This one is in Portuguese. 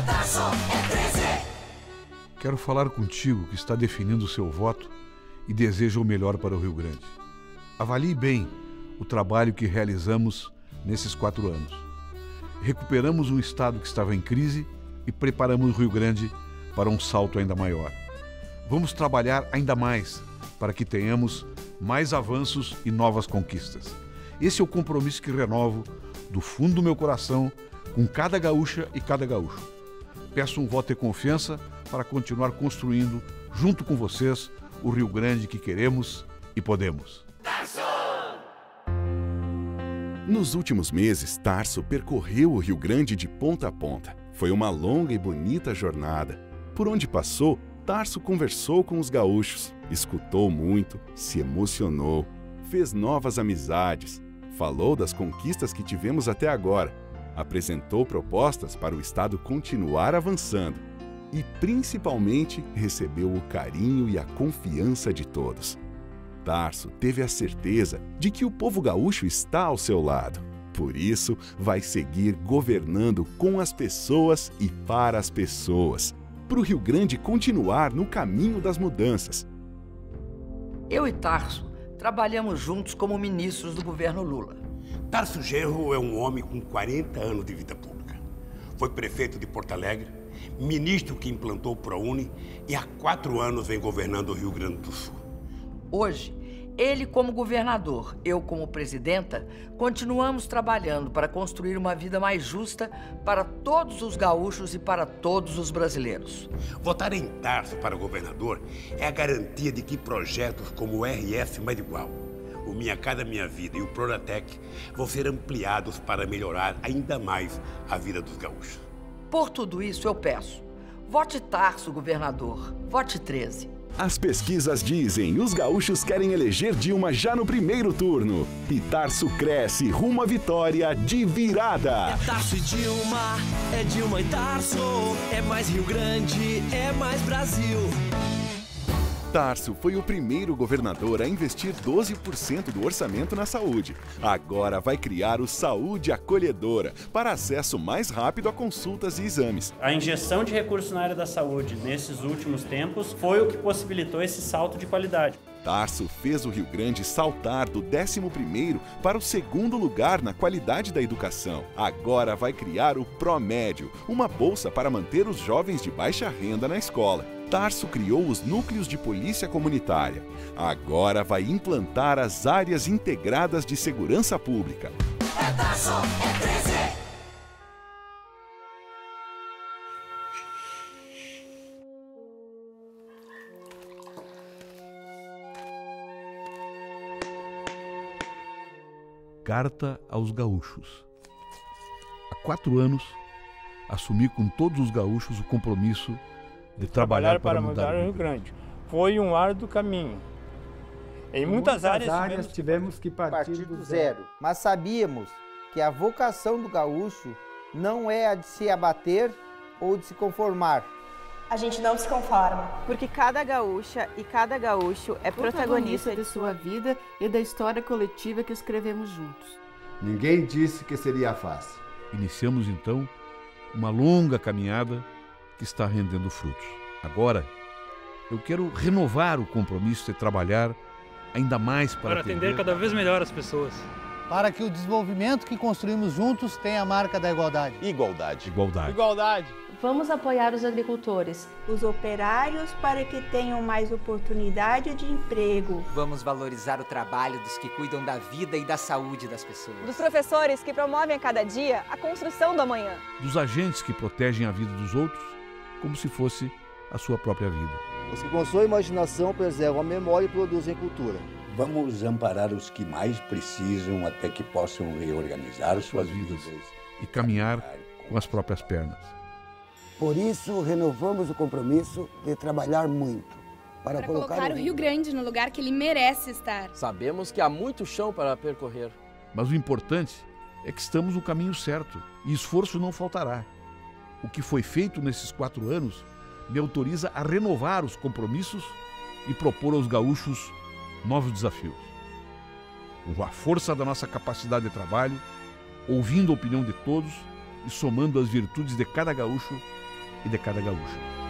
Tarso, é 13. Quero falar contigo que está definindo o seu voto e deseja o melhor para o Rio Grande. Avalie bem o trabalho que realizamos nesses quatro anos. Recuperamos um estado que estava em crise e preparamos o Rio Grande para um salto ainda maior. Vamos trabalhar ainda mais para que tenhamos mais avanços e novas conquistas. Esse é o compromisso que renovo do fundo do meu coração com cada gaúcha e cada gaúcho. Peço um voto de confiança para continuar construindo, junto com vocês, o Rio Grande que queremos e podemos. Nos últimos meses, Tarso percorreu o Rio Grande de ponta a ponta. Foi uma longa e bonita jornada. Por onde passou, Tarso conversou com os gaúchos, escutou muito, se emocionou, fez novas amizades, falou das conquistas que tivemos até agora, apresentou propostas para o Estado continuar avançando e, principalmente, recebeu o carinho e a confiança de todos. Tarso teve a certeza de que o povo gaúcho está ao seu lado. Por isso, vai seguir governando com as pessoas e para as pessoas, para o Rio Grande continuar no caminho das mudanças. Eu e Tarso trabalhamos juntos como ministros do governo Lula. Tarso Genro é um homem com 40 anos de vida pública. Foi prefeito de Porto Alegre, ministro que implantou o ProUni e há quatro anos vem governando o Rio Grande do Sul. Hoje, ele como governador, eu como presidenta, continuamos trabalhando para construir uma vida mais justa para todos os gaúchos e para todos os brasileiros. Votar em Tarso para governador é a garantia de que projetos como o RS Mais Igual, o Minha Casa Minha Vida e o Proratec vão ser ampliados para melhorar ainda mais a vida dos gaúchos. Por tudo isso, eu peço: vote Tarso, governador. Vote 13. As pesquisas dizem os gaúchos querem eleger Dilma já no primeiro turno. E Tarso cresce rumo à vitória de virada. É Tarso e Dilma, é Dilma e Tarso. É mais Rio Grande, é mais Brasil. Tarso foi o primeiro governador a investir 12% do orçamento na saúde. Agora vai criar o Saúde Acolhedora para acesso mais rápido a consultas e exames. A injeção de recursos na área da saúde nesses últimos tempos foi o que possibilitou esse salto de qualidade. Tarso fez o Rio Grande saltar do 11º para o segundo lugar na qualidade da educação. Agora vai criar o Promédio, uma bolsa para manter os jovens de baixa renda na escola. Tarso criou os núcleos de polícia comunitária. Agora vai implantar as áreas integradas de segurança pública. É Tarso, é 13. Carta aos Gaúchos. Há quatro anos, assumi com todos os gaúchos o compromisso de trabalhar, para, mudar o Rio Grande. Foi um árduo caminho. Em, muitas, muitas áreas, áreas tivemos, tivemos que partir, partir do zero. Mas sabíamos que a vocação do gaúcho não é a de se abater ou de se conformar. A gente não se conforma. Porque cada gaúcha e cada gaúcho é protagonista, protagonista de sua vida e da história coletiva que escrevemos juntos. Ninguém disse que seria fácil. Iniciamos então uma longa caminhada que está rendendo frutos. Agora, eu quero renovar o compromisso de trabalhar ainda mais para, para atender cada vez melhor as pessoas. Para que o desenvolvimento que construímos juntos tenha a marca da igualdade. Igualdade. Igualdade. Igualdade. Vamos apoiar os agricultores, os operários para que tenham mais oportunidade de emprego. Vamos valorizar o trabalho dos que cuidam da vida e da saúde das pessoas. Dos professores que promovem a cada dia a construção do amanhã. Dos agentes que protegem a vida dos outros como se fosse a sua própria vida. Os que com sua imaginação preservam a memória e produzem cultura. Vamos amparar os que mais precisam até que possam reorganizar suas vidas e caminhar com as próprias pernas. Por isso, renovamos o compromisso de trabalhar muito para, para colocar, colocar o Rio Grande no lugar que ele merece estar. Sabemos que há muito chão para percorrer. Mas o importante é que estamos no caminho certo e esforço não faltará. O que foi feito nesses quatro anos me autoriza a renovar os compromissos e propor aos gaúchos novos desafios. Com a força da nossa capacidade de trabalho, ouvindo a opinião de todos e somando as virtudes de cada gaúcho, e de cada gaúcho.